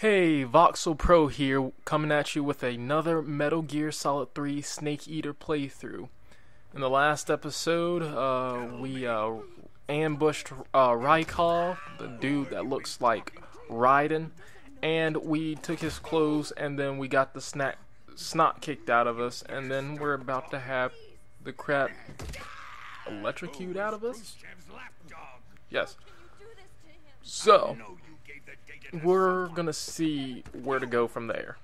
Hey, Voxel Pro here, coming at you with another Metal Gear Solid 3 Snake Eater playthrough. In the last episode, uh, we uh, ambushed uh, Raikov, the dude that looks like Raiden, and we took his clothes, and then we got the snack, snot kicked out of us, and then we're about to have the crap electrocuted out of us? Yes. So, we're gonna see where to go from there.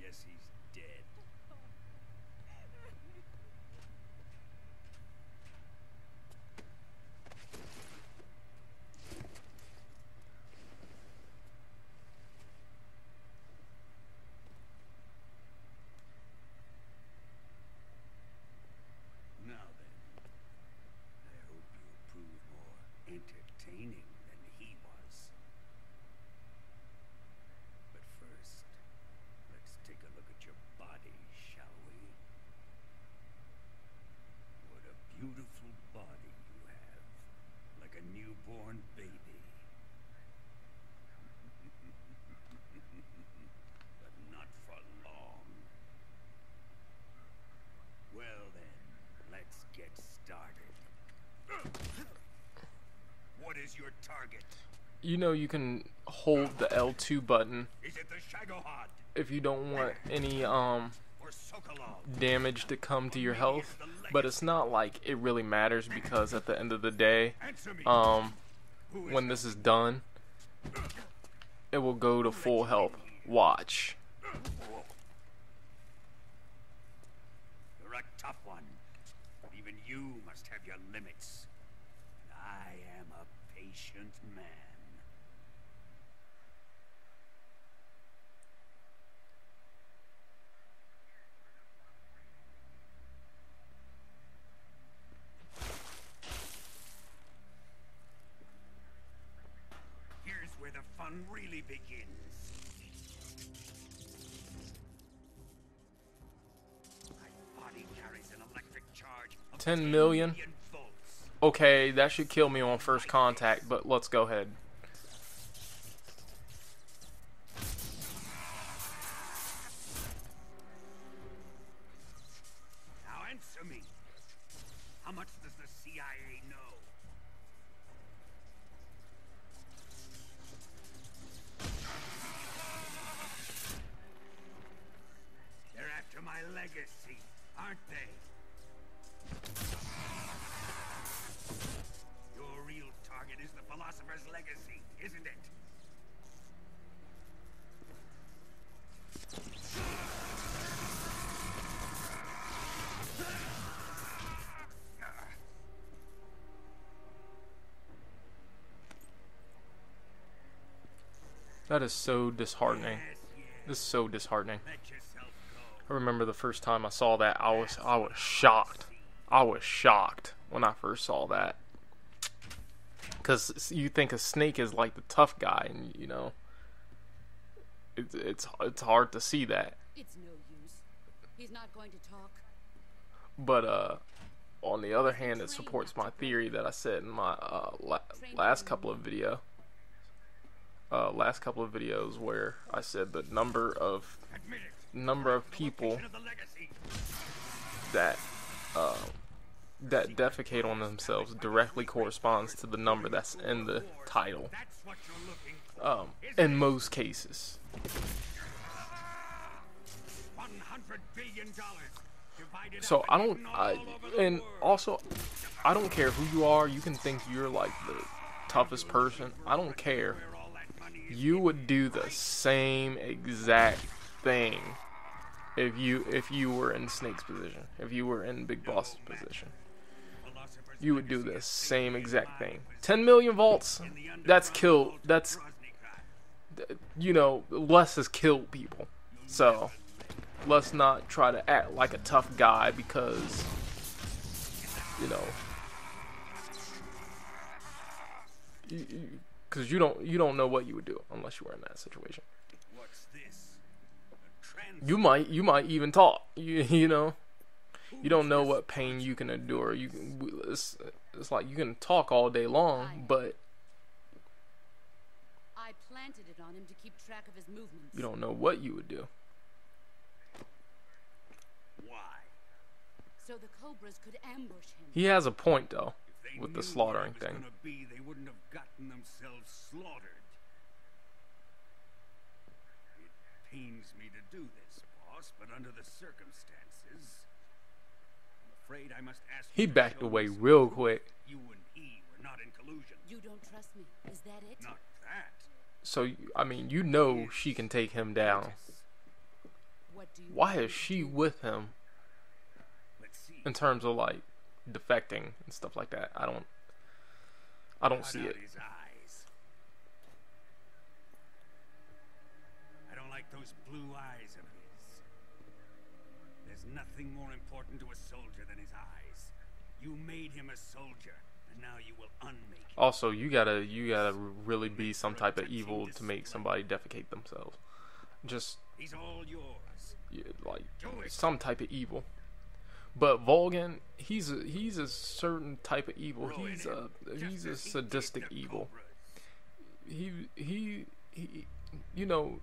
Guess he's dead. Now then, I hope you prove more entertaining than he was. But first, let's take a look at your body, shall we? What a beautiful body you have, like a newborn baby. but not for long. Well then, let's get started. What is your target? You know you can hold the L2 button Is it the Shagohod if you don't want any um damage to come to your health, but it's not like it really matters because at the end of the day, um when this is done, it will go to full health. Watch. You're a tough one. But even you must have your limits. And I am a patient man. Here's where the fun really begins. 10 million? Okay, that should kill me on first contact, but let's go ahead. That is so disheartening. This is so disheartening. I remember the first time I saw that, I was I was shocked. I was shocked when I first saw that. Cuz you think a snake is like the tough guy and you know it's it's it's hard to see that. It's no use. He's not going to talk. But uh on the other hand, it supports my theory that I said in my uh, la- last couple of video, uh, last couple of videos where I said the number of number of people that uh, that defecate on themselves directly corresponds to the number that's in the title. Um, in most cases, so I don't. I and also, I don't care who you are. You can think you're like the toughest person. I don't care. You would do the same exact thing if you if you were in Snake's position, if you were in Big Boss's position. You would do the same exact thing. 10 million volts. That's kill. That's you know, less has killed people. So let's not try to act like a tough guy because you know because you don't you don't know what you would do unless you were in that situation. What's this? Trans- You might you might even talk. You you know you don't know what pain you can endure. You can, it's, it's like you can talk all day long, but I planted it on him to keep track of his movements. you don't know what you would do. Why? So the cobras could ambush him. He has a point though If they with the slaughtering what it was thing. Be, they wouldn't have gotten themselves slaughtered. It pains me to do this, boss, but under the circumstances, I'm afraid I must ask. He backed away real quick. You and he were not in collusion. You don't trust me. Is that it? Not that. So I mean, you know she can take him down. What do you Why is she with him in terms of like defecting and stuff like that? I don't I don't see it. I don't like those blue eyes of his. There's nothing more important to a soldier than his eyes. You made him a soldier, and now you will unmake him. Also, you gotta you gotta really be some type of evil to make somebody defecate themselves. Just He's all yours. yeah, like some type of evil. But Volgin, he's a he's a certain type of evil. He's a he's a as he did sadistic evil. He he he, you know.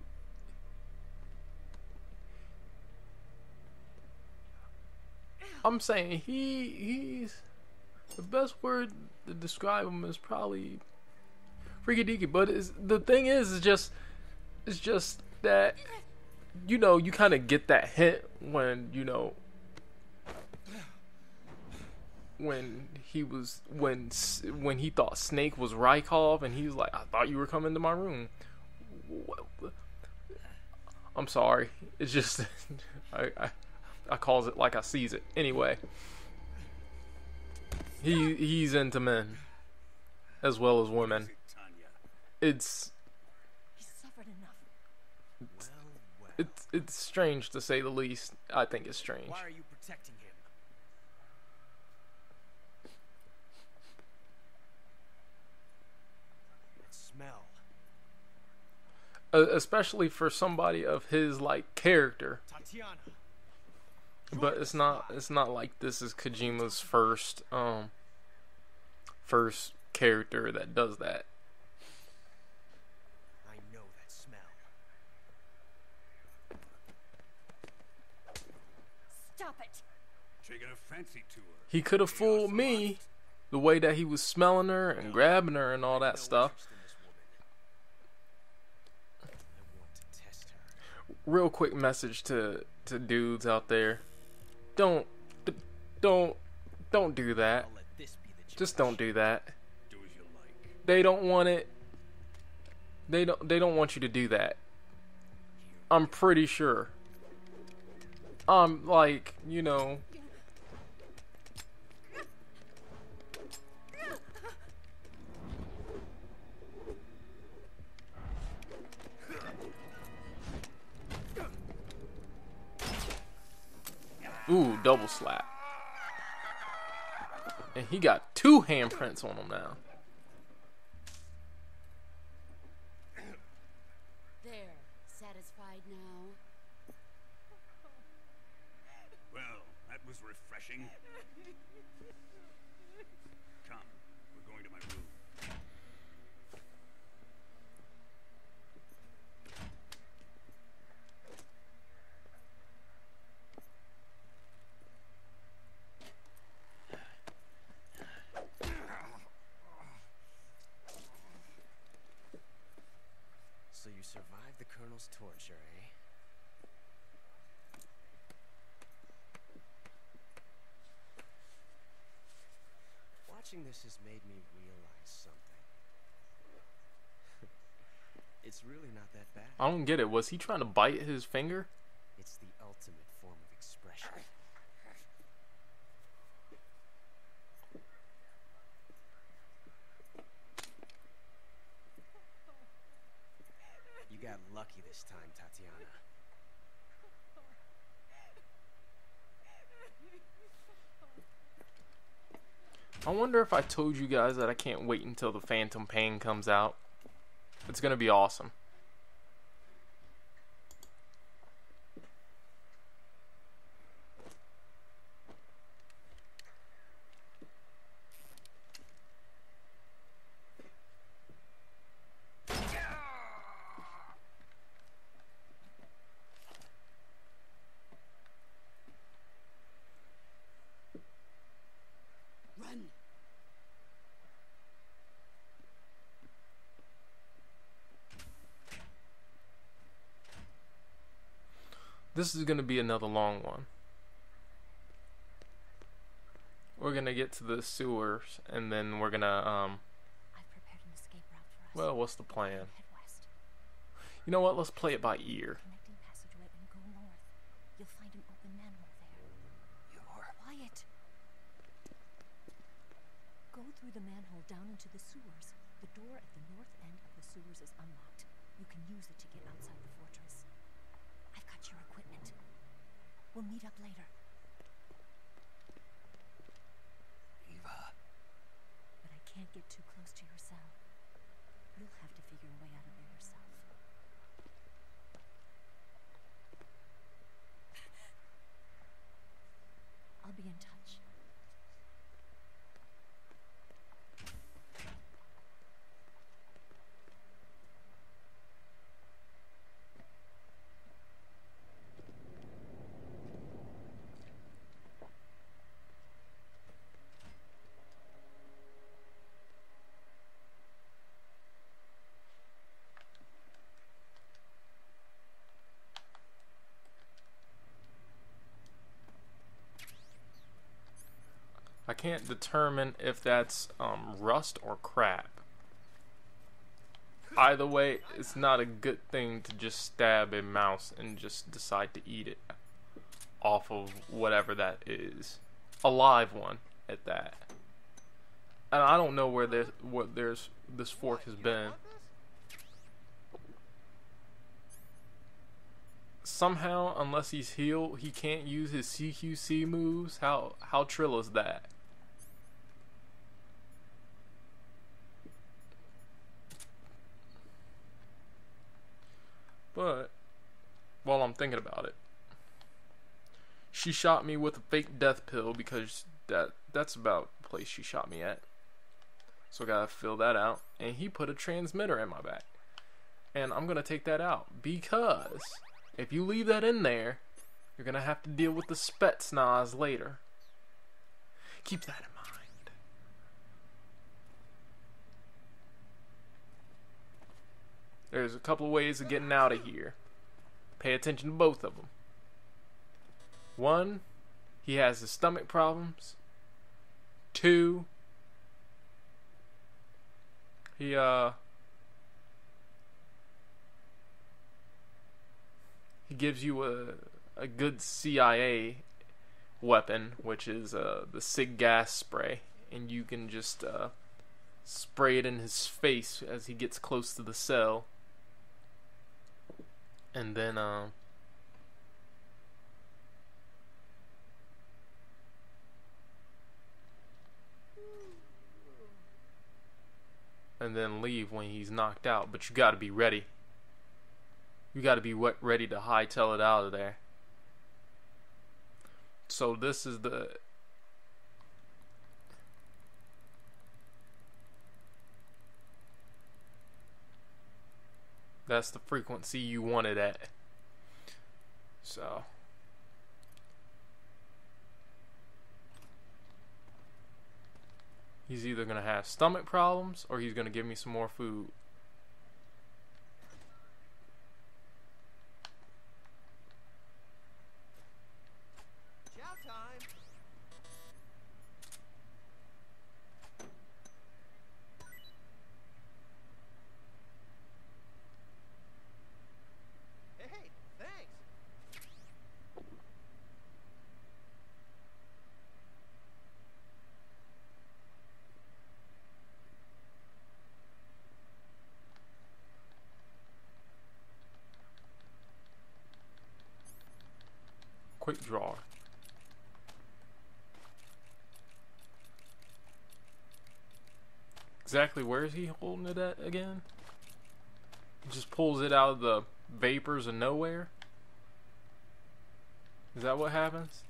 I'm saying he he's the best word to describe him is probably freaky deaky. But is the thing is, is just it's just that you know you kind of get that hint when you know when he was when when he thought Snake was Raikov and he was like, I thought you were coming to my room. I'm sorry. It's just I, I I calls it like I sees it. Anyway, he he's into men as well as women. Is it, Tanya? It's He's suffered enough. Well, well. it's it's strange to say the least. I think it's strange. Why are you protecting him? That smell. Uh, especially for somebody of his like character. Tatiana. But it's not it's not like this is Kojima's first um first character that does that. I know that smell. Stop it. Taking a fancy to her. He could have fooled me the way that he was smelling her and grabbing her and all that No stuff. interest in this woman. I want to test her. Real quick message to to dudes out there. Don't don't don't do that. I'll let this be the judge. Just don't do that. Do as you like. They don't want it. They don't they don't want you to do that. I'm pretty sure. I'm like, you know, Ooh, double slap. And he got two handprints on him now. There. Satisfied now? Well, that was refreshing. Come, we're going to my room. So you survived the Colonel's torture, eh? Watching this has made me realize something. it's really not that bad. I don't get it. Was he trying to bite his finger? It's the ultimate form of expression. You got lucky this time, Tatiana. I wonder if I told you guys that I can't wait until the Phantom Pain comes out. It's gonna be awesome. Run! This is gonna be another long one. We're gonna get to the sewers, and then we're gonna um. I've prepared an escape route for us. Well, what's the plan? You know what? Let's play it by ear. Connecting passageway and go north. You'll find an open manhole there. You're... Quiet. Go through the manhole down into the sewers. The door at the north end of the sewers is unlocked. You can use it to get outside the fortress. I've got your equipment. We'll meet up later. Eva... But I can't get too close to your cell. You'll have to figure a way out of there yourself. I'll be in touch. I can't determine if that's um, rust or crap. Either way, it's not a good thing to just stab a mouse and just decide to eat it off of whatever that is. A live one at that. And I don't know where this what there's this fork has been. Somehow, unless he's healed, he can't use his CQC moves. How how trill is that? But while I'm thinking about it, she shot me with a fake death pill because that that's about the place she shot me at. So I gotta fill that out. And he put a transmitter in my back. And I'm gonna take that out because if you leave that in there, you're gonna have to deal with the Spetsnaz later. Keep that in mind. There's a couple of ways of getting out of here. Pay attention to both of them. One, he has his stomach problems. Two, he uh he gives you a a good CIA weapon, which is uh the Sig gas spray, and you can just uh spray it in his face as he gets close to the cell. And then uh and then leave when he's knocked out. But you got to be ready. You got to be ready to hightail it out of there. So this is the That's the frequency you want it at. So He's either gonna have stomach problems or he's gonna give me some more food. Chow time! Hey, thanks! Quick draw. Exactly where is he holding it at again? He just pulls it out of the vapors of nowhere? Is that what happens?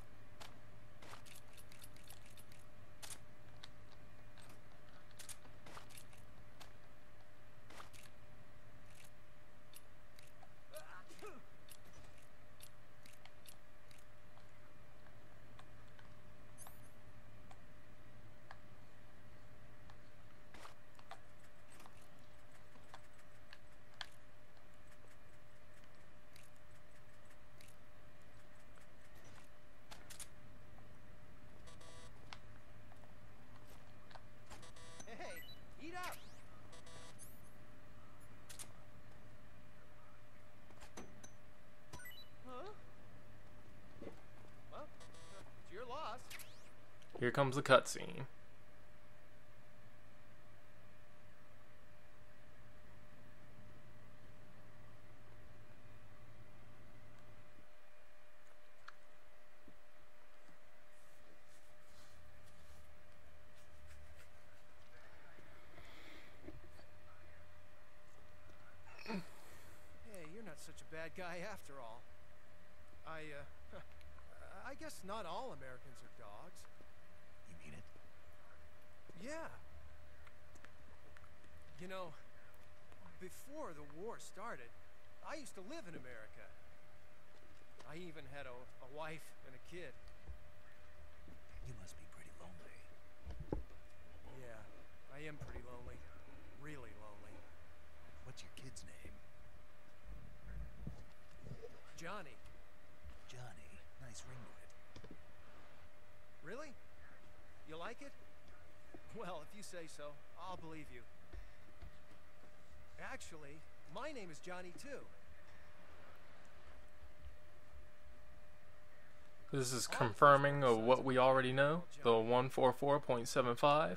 Hey, eat up! Huh? Well, it's your loss. Here comes the cutscene. Hey, you're not such a bad guy after all. I, uh, I guess not all Americans are dogs. You mean it? Yeah. You know, before the war started, I used to live in America. I even had a, a wife and a kid. You must be pretty lonely. Yeah, I am pretty lonely. Really lonely. What's your kid's name? Johnny, Johnny. Nice ring to it. really? You like it? Well, if you say so, I'll believe you. Actually, my name is Johnny too. This is confirming of what we already know. The 144.75. My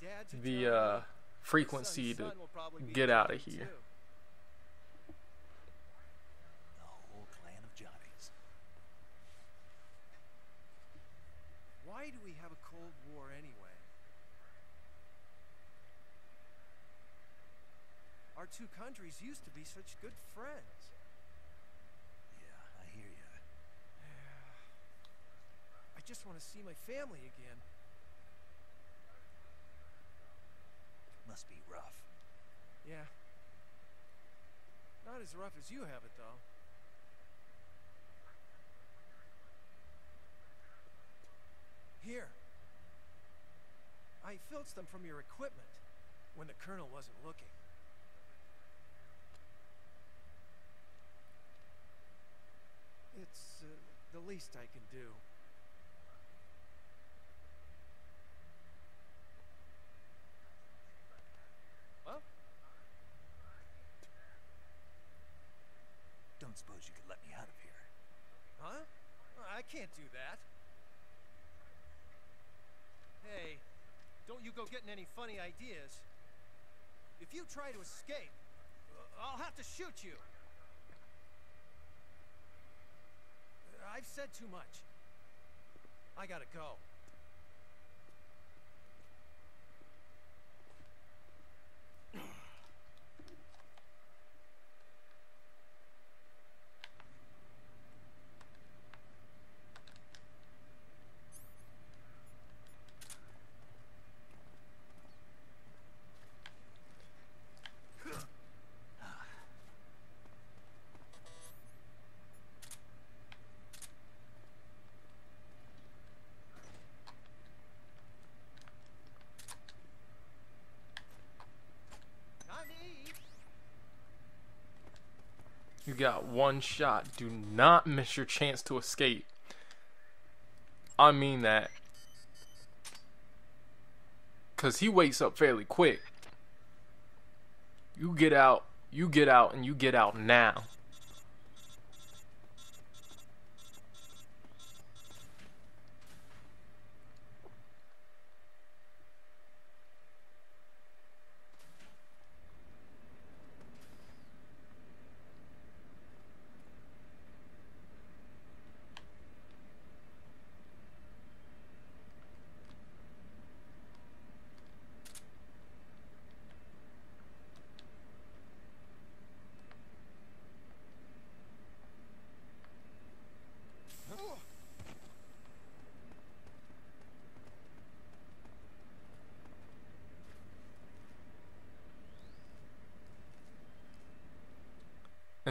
dad's a The uh, frequency to son will probably be get out of here. too. A whole clan of Johnnies. Why do we have a Cold War anyway? Our two countries used to be such good friends. Yeah, I hear ya. I just want to see my family again. Must be rough. Yeah. Not as rough as you have it, though. Here. I filched them from your equipment when the colonel wasn't looking. It's uh, the least I can do. Well, Don't suppose you could let me out of here. Huh? I can't do that. Hey, don't you go getting any funny ideas. If you try to escape, uh, I'll have to shoot you. I've said too much. I gotta go. Not me. You got one shot. Do not miss your chance to escape. I mean that. Because he wakes up fairly quick. You get out, you get out, and you get out now.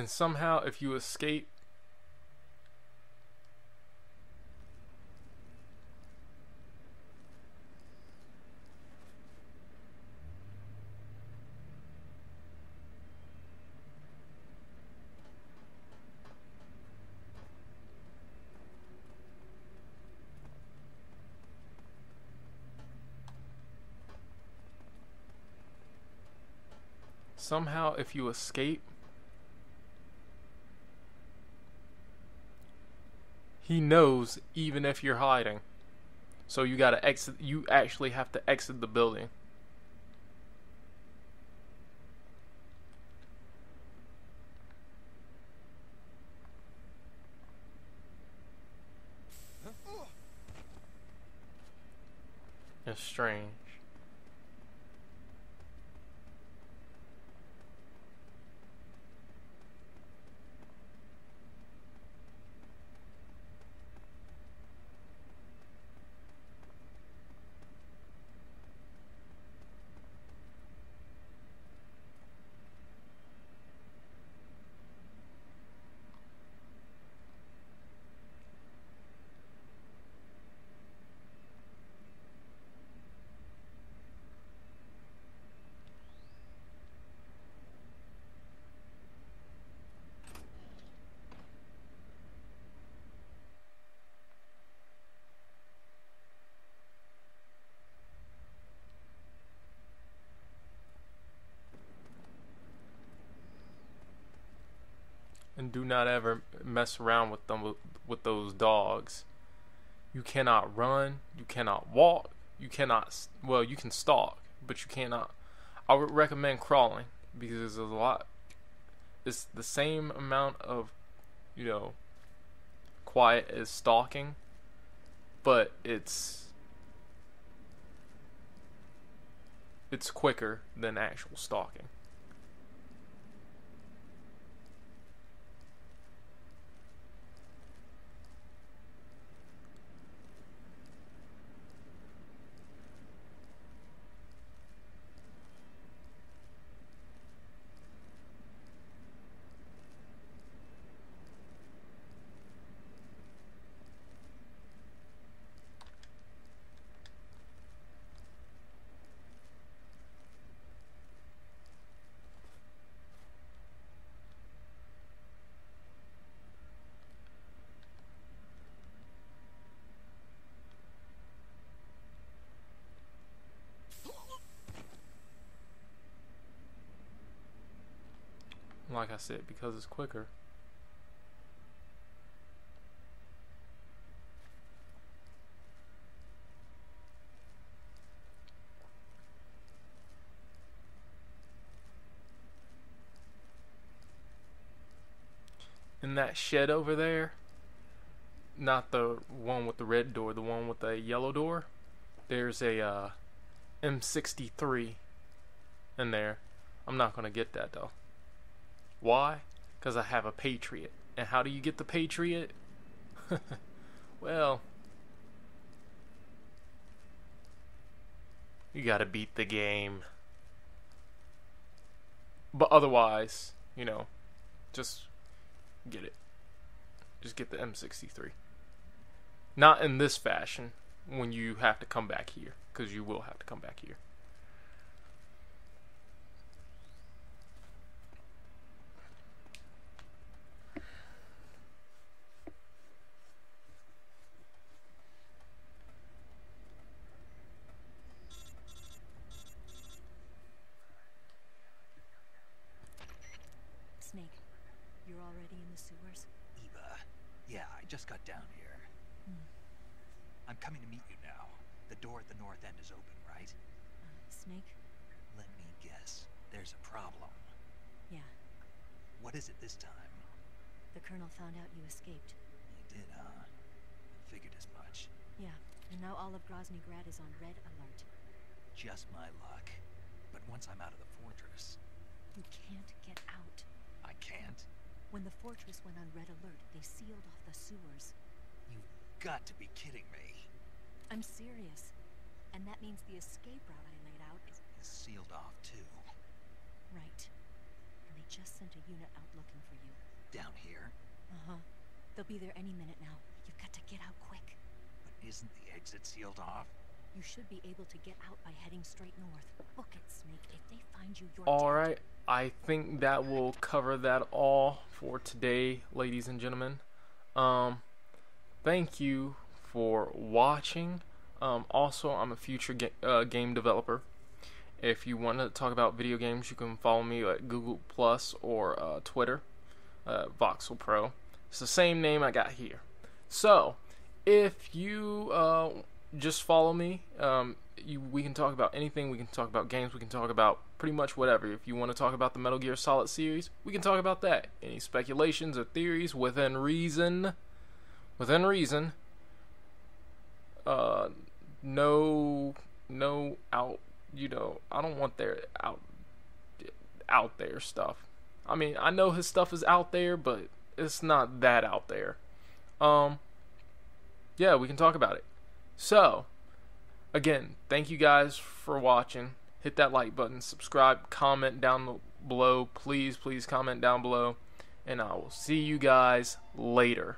And somehow, if you escape, somehow if you escape he knows even if you're hiding. So you gotta exit you actually have to exit the building. It's strange and do not ever mess around with them with those dogs. You cannot run, you cannot walk, you cannot well, you can stalk, but you cannot I would recommend crawling because there's a lot it's the same amount of you know quiet as stalking, but it's it's quicker than actual stalking. Like I said, because it's quicker. In that shed over there, not the one with the red door, the one with the yellow door, there's a uh, M63 in there. I'm not going to get that though. Why? Because I have a Patriot. And how do you get the Patriot? well, you gotta beat the game. But otherwise, you know, just get it. Just get the M63. Not in this fashion when you have to come back here, because you will have to come back here. just got down here. Hmm. I'm coming to meet you now. The door at the north end is open, right? Uh, Snake? Let me guess. There's a problem. Yeah. What is it this time? The Colonel found out you escaped. He did, huh? Figured as much. Yeah, and now all of Groznyj Grad is on red alert. Just my luck. But once I'm out of the fortress... You can't get out. I can't? When the fortress went on red alert, they sealed off the sewers. You've got to be kidding me. I'm serious. And that means the escape route I laid out is... Is sealed off, too. Right. And they just sent a unit out looking for you. Down here? Uh huh. They'll be there any minute now. You've got to get out quick. But isn't the exit sealed off? You should be able to get out by heading straight north. Book it, Snake. If they find you, you're All right, I think that will cover that all for today, ladies and gentlemen. Um, thank you for watching. Um, also, I'm a future ga- uh, game developer. If you want to talk about video games, you can follow me at Google Plus or uh, Twitter, uh, Voxel Pro. It's the same name I got here. So, if you uh, just follow me, um, you, we can talk about anything. We can talk about games. We can talk about pretty much whatever. If you want to talk about the Metal Gear Solid series, we can talk about that. Any speculations or theories within reason, within reason. Uh, no, no out. You know, I don't want their out, out there stuff. I mean, I know his stuff is out there, but it's not that out there. Um, yeah, we can talk about it. So, again, thank you guys for watching. Hit that like button, subscribe, comment down below. Please, please comment down below. And I will see you guys later.